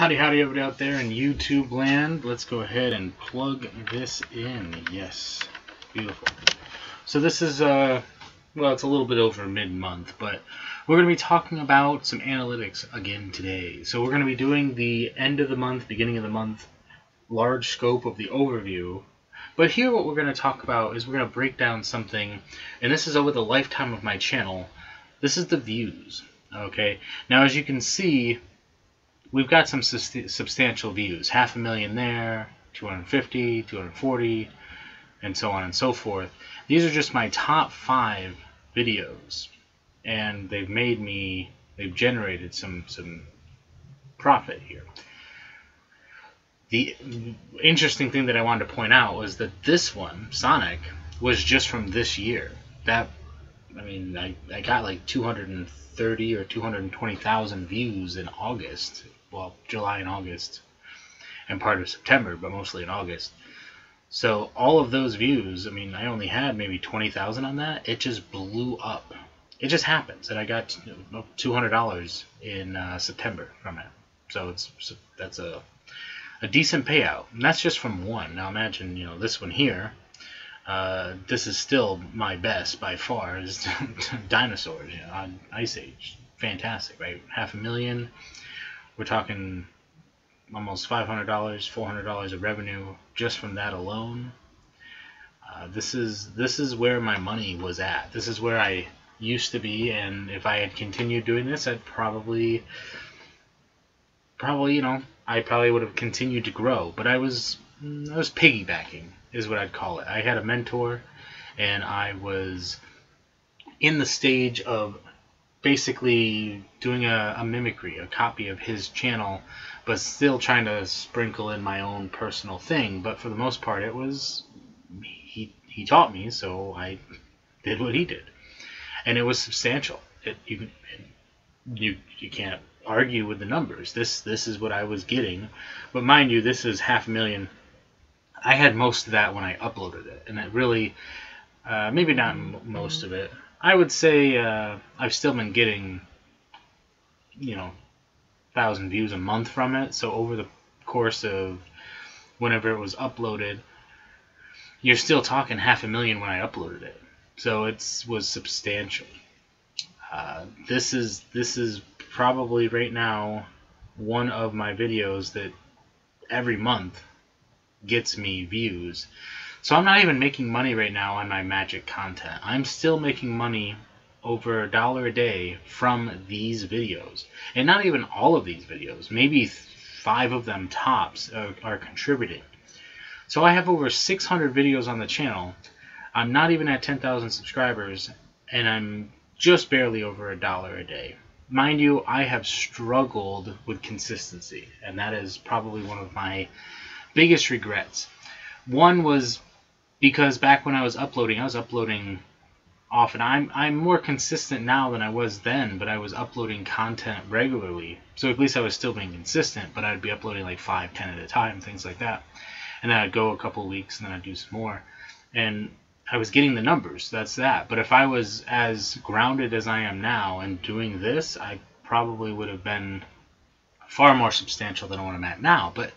Howdy, howdy, everybody out there in YouTube land. Let's go ahead and plug this in. Yes, beautiful. So this is, uh, well, it's a little bit over mid-month, but we're going to be talking about some analytics again today. So we're going to be doing the end of the month, beginning of the month, large scope of the overview. But here what we're going to talk about is we're going to break down something, and this is over the lifetime of my channel. This is the views, okay? Now, as you can see, we've got some substantial views. Half a million there, 250, 240, and so on and so forth. These are just my top five videos, and they've made me, they've generated some some profit here. The interesting thing that I wanted to point out was that this one, Sonic, was just from this year. That, I mean, I, I got like 230 or 220,000 views in August well, July and August, and part of September, but mostly in August. So all of those views, I mean, I only had maybe 20,000 on that. It just blew up. It just happens, and I got $200 in uh, September from it. So it's that's a a decent payout, and that's just from one. Now imagine, you know, this one here. Uh, this is still my best by far. Is dinosaurs you know, on Ice Age. Fantastic, right? Half a million we're talking almost $500, $400 of revenue just from that alone. Uh, this is this is where my money was at. This is where I used to be, and if I had continued doing this, I'd probably probably you know I probably would have continued to grow. But I was I was piggybacking is what I'd call it. I had a mentor, and I was in the stage of basically doing a, a, mimicry, a copy of his channel, but still trying to sprinkle in my own personal thing. But for the most part, it was he he taught me, so I did what he did, and it was substantial. It, you you you can't argue with the numbers. This this is what I was getting, but mind you, this is half a million. I had most of that when I uploaded it, and it really, uh, maybe not most of it. I would say uh, I've still been getting, you know, thousand views a month from it. So over the course of whenever it was uploaded, you're still talking half a million when I uploaded it. So it was substantial. Uh, this is this is probably right now one of my videos that every month gets me views. So I'm not even making money right now on my magic content. I'm still making money over a dollar a day from these videos. And not even all of these videos. Maybe five of them tops are, are contributing. So I have over 600 videos on the channel. I'm not even at 10,000 subscribers. And I'm just barely over a dollar a day. Mind you, I have struggled with consistency. And that is probably one of my biggest regrets. One was because back when I was uploading, I was uploading often. I'm I'm more consistent now than I was then, but I was uploading content regularly. So at least I was still being consistent, but I'd be uploading like five, ten at a time, things like that. And then I'd go a couple weeks and then I'd do some more. And I was getting the numbers. That's that. But if I was as grounded as I am now and doing this, I probably would have been far more substantial than what I'm at now. But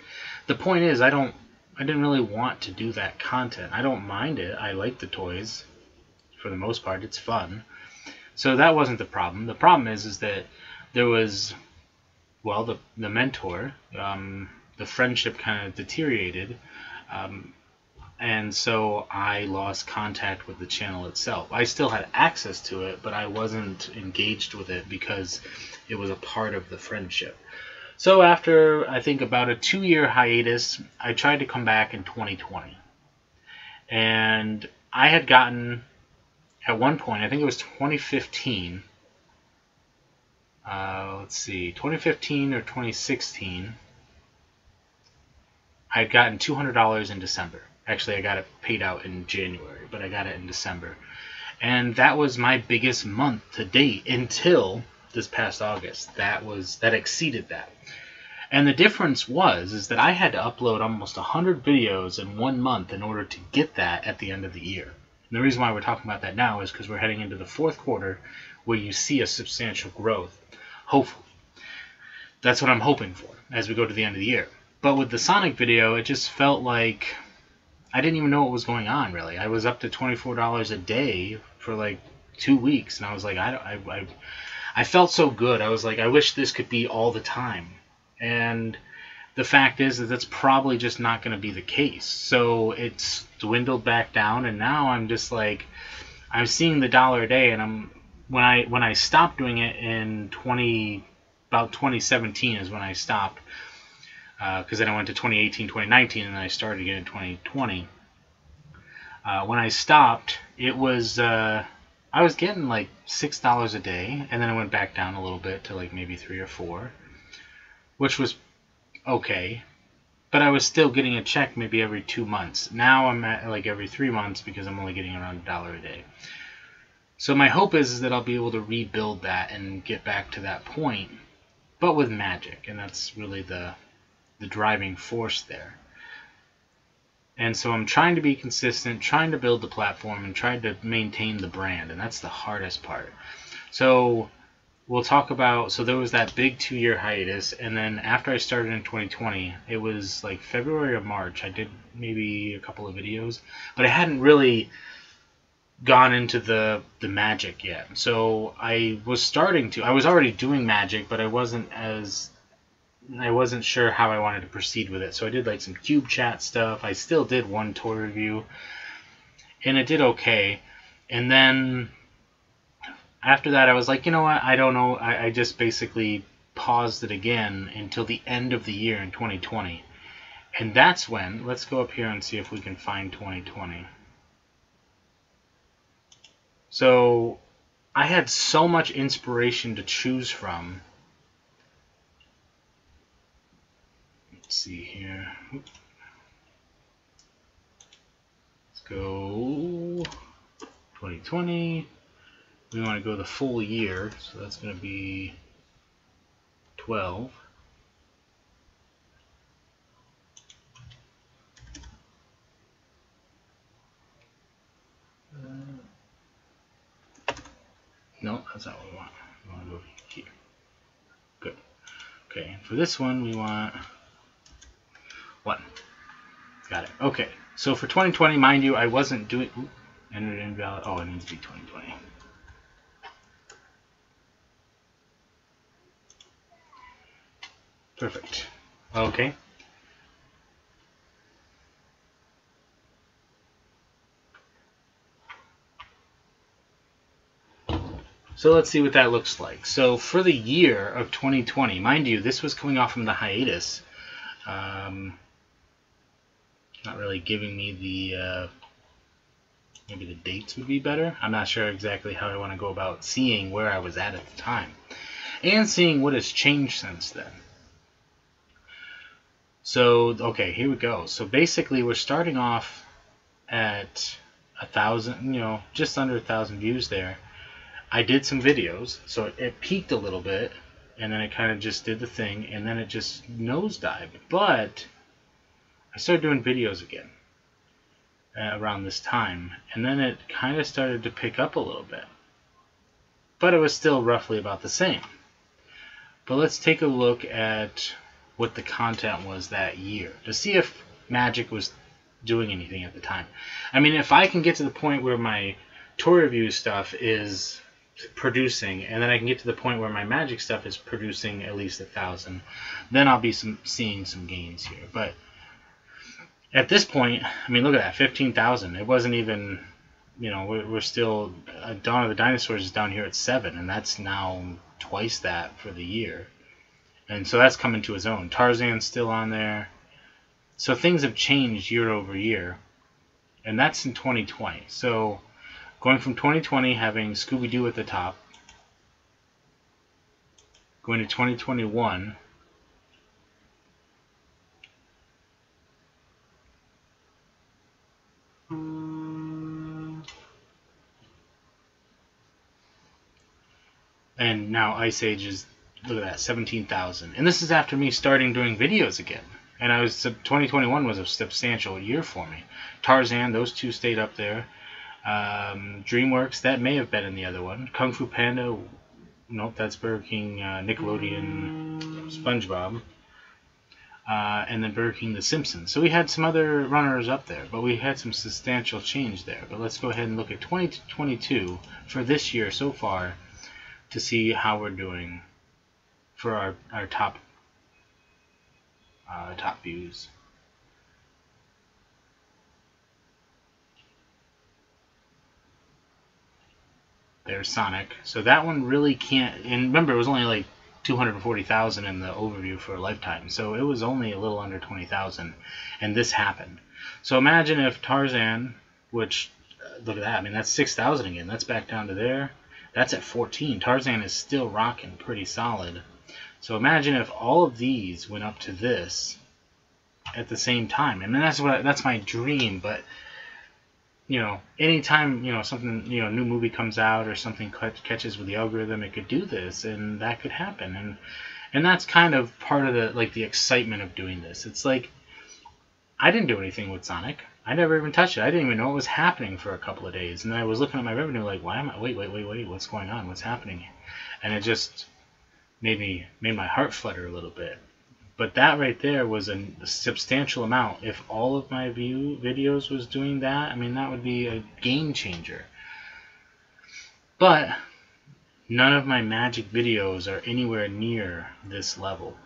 the point is, I don't I didn't really want to do that content. I don't mind it. I like the toys for the most part. It's fun. So that wasn't the problem. The problem is is that there was well the the mentor um, the friendship kind of deteriorated um, and so I lost contact with the channel itself. I still had access to it, but I wasn't engaged with it because it was a part of the friendship. So after I think about a two-year hiatus, I tried to come back in 2020, and I had gotten at one point, I think it was 2015. Uh, let's see, 2015 or 2016. I had gotten $200 in December. Actually, I got it paid out in January, but I got it in December. And that was my biggest month to date until this past August. That was that exceeded that. And the difference was is that I had to upload almost 100 videos in one month in order to get that at the end of the year. And the reason why we're talking about that now is because we're heading into the fourth quarter where you see a substantial growth, hopefully. that's what I'm hoping for as we go to the end of the year. But with the Sonic video, it just felt like I didn't even know what was going on really. I was up to $24 a day for like two weeks, and I was like, I, I, I, I felt so good. I was like, I wish this could be all the time. And the fact is that that's probably just not going to be the case. So it's dwindled back down, and now I'm just like, I'm seeing the dollar a day, and I'm when I when I stopped doing it in 20 about 2017 is when I stopped because uh, then I went to 2018, 2019, and then I started again in 2020. Uh, when I stopped, it was uh, I was getting like six dollars a day, and then I went back down a little bit to like maybe three or four, which was okay. But I was still getting a check maybe every two months. Now I'm at like every three months because I'm only getting around a dollar a day. So my hope is, is that I'll be able to rebuild that and get back to that point, but with magic, and that's really the the driving force there. And so I'm trying to be consistent, trying to build the platform, and trying to maintain the brand, and that's the hardest part. So we'll talk about. So there was that big two-year hiatus, and then after I started in 2020, it was like February or March. I did maybe a couple of videos, but I hadn't really gone into the the magic yet. So I was starting to. I was already doing magic, but I wasn't as I wasn't sure how I wanted to proceed with it. So I did like some cube chat stuff. I still did one toy review, and it did okay. And then after that, I was like, you know what? I don't know. I, I just basically paused it again until the end of the year in 2020. And that's when, let's go up here and see if we can find 2020. So I had so much inspiration to choose from Let's see here. Let's go 2020. We want to go the full year, so that's going to be 12. Uh, no, that's not what we want. We want to go here. Good. Okay, for this one we want one. Got it. Okay. So for 2020, mind you, I wasn't doing... Entered invalid. Oh, it needs to be 2020. Perfect. Okay. So let's see what that looks like. So for the year of 2020, mind you, this was coming off from the hiatus. Um, not really giving me the uh, maybe the dates would be better. I'm not sure exactly how I want to go about seeing where I was at at the time and seeing what has changed since then. So okay, here we go. So basically, we're starting off at a thousand, you know, just under a thousand views there. I did some videos, so it, it peaked a little bit, and then it kind of just did the thing, and then it just nosedived. But I started doing videos again uh, around this time, and then it kind of started to pick up a little bit. But it was still roughly about the same. But let's take a look at what the content was that year to see if Magic was doing anything at the time. I mean, if I can get to the point where my tour review stuff is producing, and then I can get to the point where my Magic stuff is producing at least a thousand, then I'll be some seeing some gains here. But at this point, I mean, look at that, 15,000. It wasn't even, you know, we're, we're still, uh, Dawn of the Dinosaurs is down here at 7, and that's now twice that for the year. And so that's coming to his own. Tarzan's still on there. So things have changed year over year. And that's in 2020. So going from 2020 having Scooby-Doo at the top, going to 2021 and now Ice Age is look at that 17,000 and this is after me starting doing videos again. And I was 2021 was a substantial year for me. Tarzan those two stayed up there. Um, DreamWorks that may have been in the other one. Kung Fu Panda nope that's Burger King uh, Nickelodeon SpongeBob, uh, and then Burger King The Simpsons. So we had some other runners up there, but we had some substantial change there. But let's go ahead and look at 2022 for this year so far to see how we're doing for our, our top uh, top views. There's Sonic. So that one really can't. And remember, it was only like 240,000 in the overview for a lifetime. So it was only a little under 20,000, and this happened. So imagine if Tarzan, which uh, look at that. I mean, that's 6,000 again. That's back down to there. That's at 14. Tarzan is still rocking pretty solid. So imagine if all of these went up to this at the same time. I mean, that's what I, that's my dream, but you know, anytime you know something, you know, new movie comes out or something catches with the algorithm, it could do this, and that could happen, and and that's kind of part of the like the excitement of doing this. It's like I didn't do anything with Sonic. I never even touched it. I didn't even know what was happening for a couple of days, and I was looking at my revenue like, why am I? Wait, wait, wait, wait. What's going on? What's happening? And it just made me made my heart flutter a little bit. But that right there was a substantial amount. If all of my view videos was doing that, I mean that would be a game changer. But none of my magic videos are anywhere near this level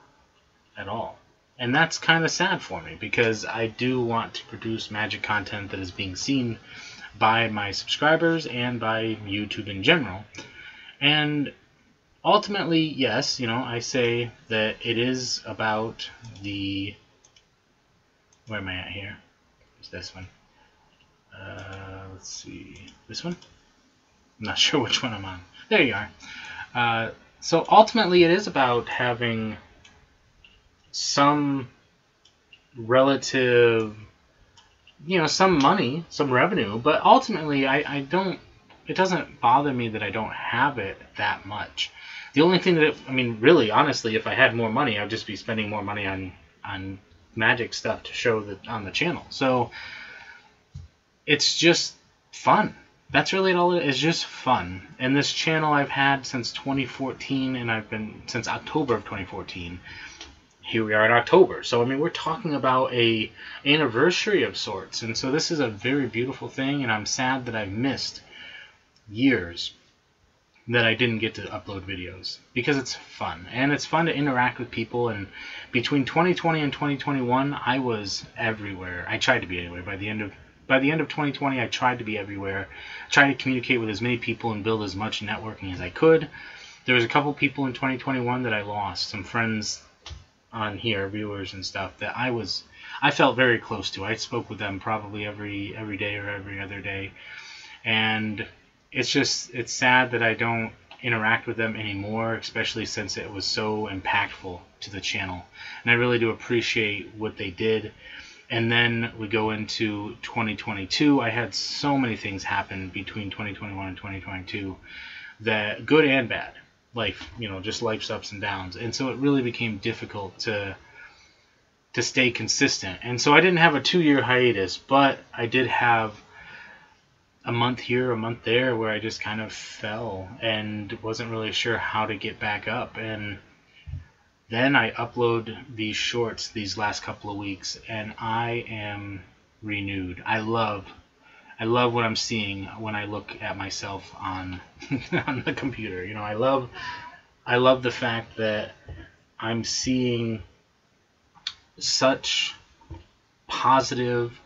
at all. And that's kind of sad for me because I do want to produce magic content that is being seen by my subscribers and by YouTube in general. And ultimately, yes, you know, I say that it is about the. Where am I at here? It's this one. Uh, let's see. This one? I'm not sure which one I'm on. There you are. Uh, so ultimately, it is about having some relative, you know, some money, some revenue, but ultimately, I, I don't. It doesn't bother me that I don't have it that much. The only thing that I mean, really, honestly, if I had more money, I'd just be spending more money on on magic stuff to show that on the channel. So it's just fun. That's really all it is. Just fun. And this channel I've had since 2014, and I've been since October of 2014. Here we are in October. So I mean, we're talking about a anniversary of sorts, and so this is a very beautiful thing. And I'm sad that I've missed years that I didn't get to upload videos because it's fun and it's fun to interact with people and between 2020 and 2021 I was everywhere. I tried to be anyway. By the end of by the end of 2020 I tried to be everywhere. Tried to communicate with as many people and build as much networking as I could. There was a couple people in 2021 that I lost, some friends on here, viewers and stuff that I was I felt very close to. I spoke with them probably every every day or every other day. And it's just it's sad that I don't interact with them anymore, especially since it was so impactful to the channel. And I really do appreciate what they did. And then we go into 2022. I had so many things happen between 2021 and 2022 that good and bad. Life, you know, just life's ups and downs. And so it really became difficult to to stay consistent. And so I didn't have a 2-year hiatus, but I did have a month here, a month there, where I just kind of fell and wasn't really sure how to get back up. And then I upload these shorts these last couple of weeks, and I am renewed. I love, I love what I'm seeing when I look at myself on on the computer. You know, I love, I love the fact that I'm seeing such positive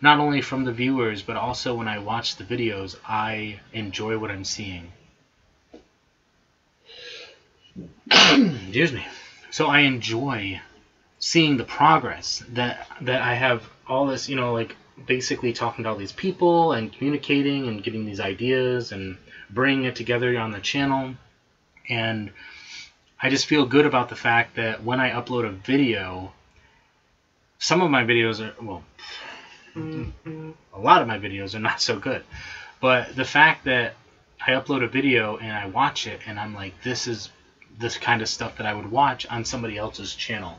not only from the viewers, but also when I watch the videos, I enjoy what I'm seeing. Excuse me. So I enjoy seeing the progress that that I have all this, you know, like basically talking to all these people and communicating and getting these ideas and bringing it together on the channel. And I just feel good about the fact that when I upload a video, some of my videos are well. A lot of my videos are not so good. But the fact that I upload a video and I watch it and I'm like, this is this kind of stuff that I would watch on somebody else's channel.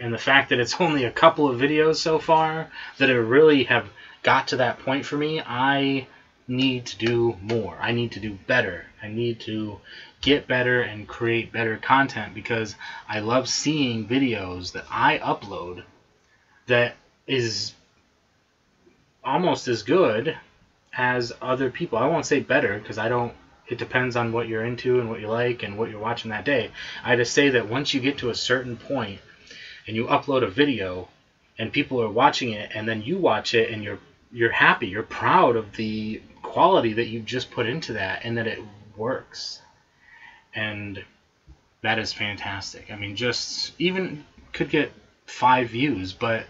And the fact that it's only a couple of videos so far that have really have got to that point for me, I need to do more. I need to do better. I need to get better and create better content because I love seeing videos that I upload that is almost as good as other people. I won't say better because I don't it depends on what you're into and what you like and what you're watching that day. I just say that once you get to a certain point and you upload a video and people are watching it and then you watch it and you're you're happy, you're proud of the quality that you've just put into that and that it works. And that is fantastic. I mean, just even could get five views, but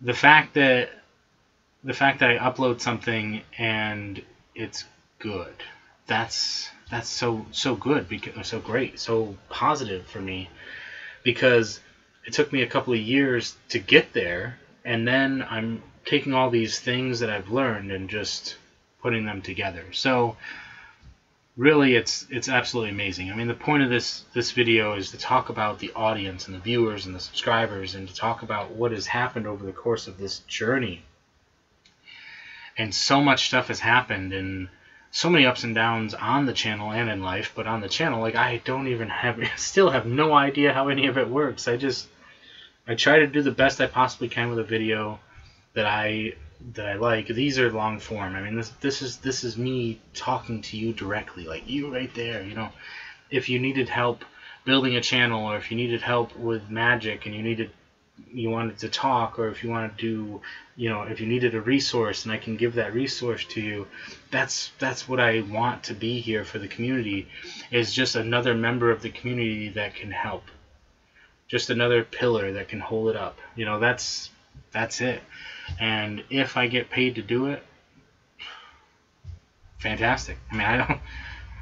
the fact that the fact that I upload something and it's good, that's that's so so good because so great, so positive for me because it took me a couple of years to get there and then I'm taking all these things that I've learned and just putting them together. So really it's it's absolutely amazing. I mean the point of this this video is to talk about the audience and the viewers and the subscribers and to talk about what has happened over the course of this journey. And so much stuff has happened and so many ups and downs on the channel and in life, but on the channel like I don't even have still have no idea how any of it works. I just I try to do the best I possibly can with a video that I that I like. These are long form. I mean, this this is this is me talking to you directly, like you right there. You know, if you needed help building a channel, or if you needed help with magic, and you needed you wanted to talk, or if you wanted to do, you know, if you needed a resource, and I can give that resource to you. That's that's what I want to be here for the community. Is just another member of the community that can help. Just another pillar that can hold it up. You know, that's that's it. And if I get paid to do it, fantastic. I mean, I don't.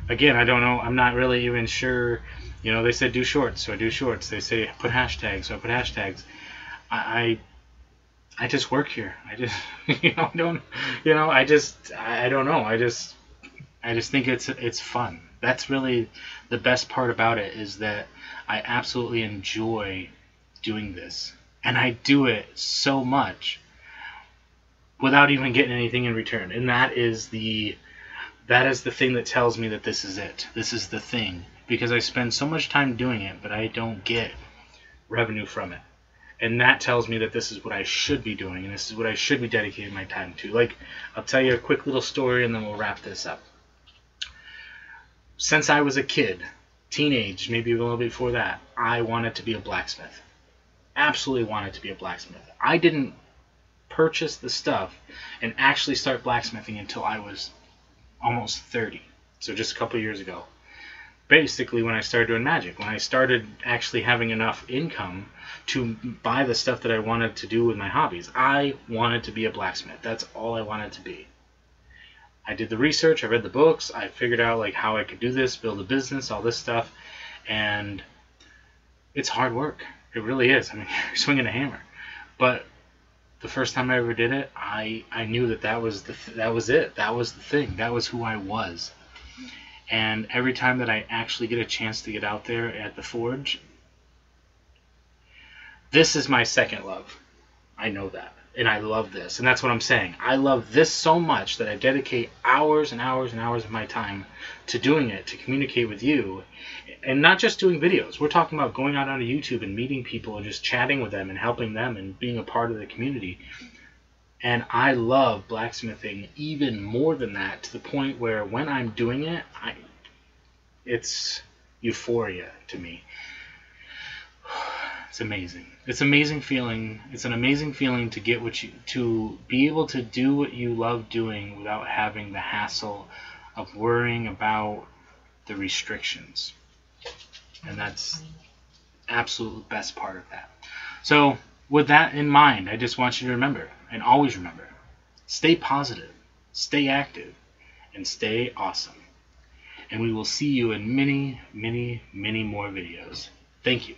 Again, I don't know. I'm not really even sure. You know, they said do shorts, so I do shorts. They say put hashtags, so I put hashtags. I, I, I just work here. I just, you know, don't, you know, I just, I don't know. I just, I just think it's it's fun. That's really the best part about it is that I absolutely enjoy doing this, and I do it so much without even getting anything in return. And that is the that is the thing that tells me that this is it. This is the thing because I spend so much time doing it, but I don't get revenue from it. And that tells me that this is what I should be doing and this is what I should be dedicating my time to. Like I'll tell you a quick little story and then we'll wrap this up. Since I was a kid, teenage, maybe a little before that, I wanted to be a blacksmith. Absolutely wanted to be a blacksmith. I didn't purchase the stuff and actually start blacksmithing until I was almost 30. So just a couple years ago. Basically, when I started doing magic, when I started actually having enough income to buy the stuff that I wanted to do with my hobbies, I wanted to be a blacksmith. That's all I wanted to be. I did the research, I read the books, I figured out like how I could do this, build a business, all this stuff, and it's hard work. It really is. I mean, you're swinging a hammer. But the first time I ever did it, I I knew that that was the th- that was it. That was the thing. That was who I was. And every time that I actually get a chance to get out there at the forge, this is my second love. I know that. And I love this. And that's what I'm saying. I love this so much that I dedicate hours and hours and hours of my time to doing it, to communicate with you. And not just doing videos. We're talking about going out onto YouTube and meeting people and just chatting with them and helping them and being a part of the community. And I love blacksmithing even more than that to the point where when I'm doing it, I it's euphoria to me. It's amazing. It's amazing feeling. It's an amazing feeling to get what you to be able to do what you love doing without having the hassle of worrying about the restrictions. And that's absolute best part of that. So, with that in mind, I just want you to remember and always remember stay positive, stay active, and stay awesome. And we will see you in many, many, many more videos. Thank you.